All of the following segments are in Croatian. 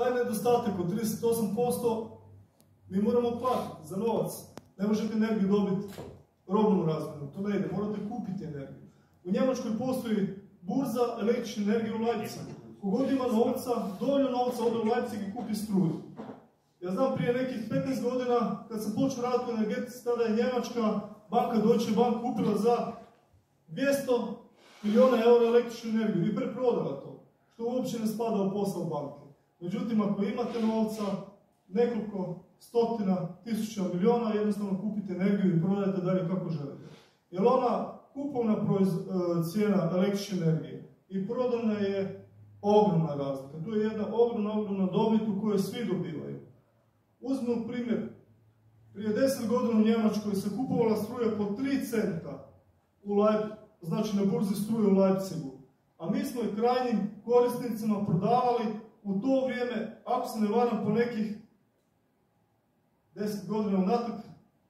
taj nedostatak od 38% mi moramo platiti za novac. Ne možete energiju dobiti robnom razmjenu, to ne ide, morate kupiti energiju. U Njemačkoj postoji burza električne energije u Leipzigu. Kogod ima novca, dovoljno novca ode u Leipzig i kupi struju. Ja znam prije nekih 15 godina, kad sam počeo raditi u energetici, tada je Njemačka banka Deutsche Bank kupila za 200 milijuna eura električnu energiju i preprodala to, što uopće ne spada u posao banke. Međutim, ako imate novca, nekoliko stotina, tisuća milijuna, jednostavno kupite energiju i prodajte dalje kako želite. Jer ona kupovna e, cijena električne energije i prodana je ogromna razlika. Tu je jedna ogromna, ogromna dobit u kojoj svi dobivaju. Uzmimo primjer, prije 10 godina u Njemačkoj se kupovala struja po 3 centa u Leip, znači na burzi struje u Leipzigu. A mi smo i krajnjim korisnicima prodavali u to vrijeme, ako se ne varam, po nekih 10 godina unatrag,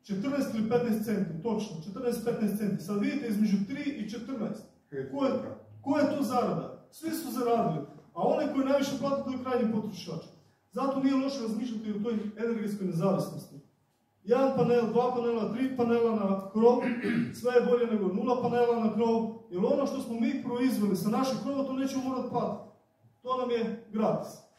14 ili 15 centi, točno, 14-15 centi. Sad vidite između 3 i 14. Ko je, ko je tu zarada? Svi su zaradili. A onaj koji najviše plati, to je krajnji potrošač. Zato nije loše razmišljati o toj energetskoj nezavisnosti. Jedan panel, dva panela, tri panela na krov, sve je bolje nego nula panela na krov, jer ono što smo mi proizveli sa našeg krova, to nećemo morati platiti. To nam je gratis.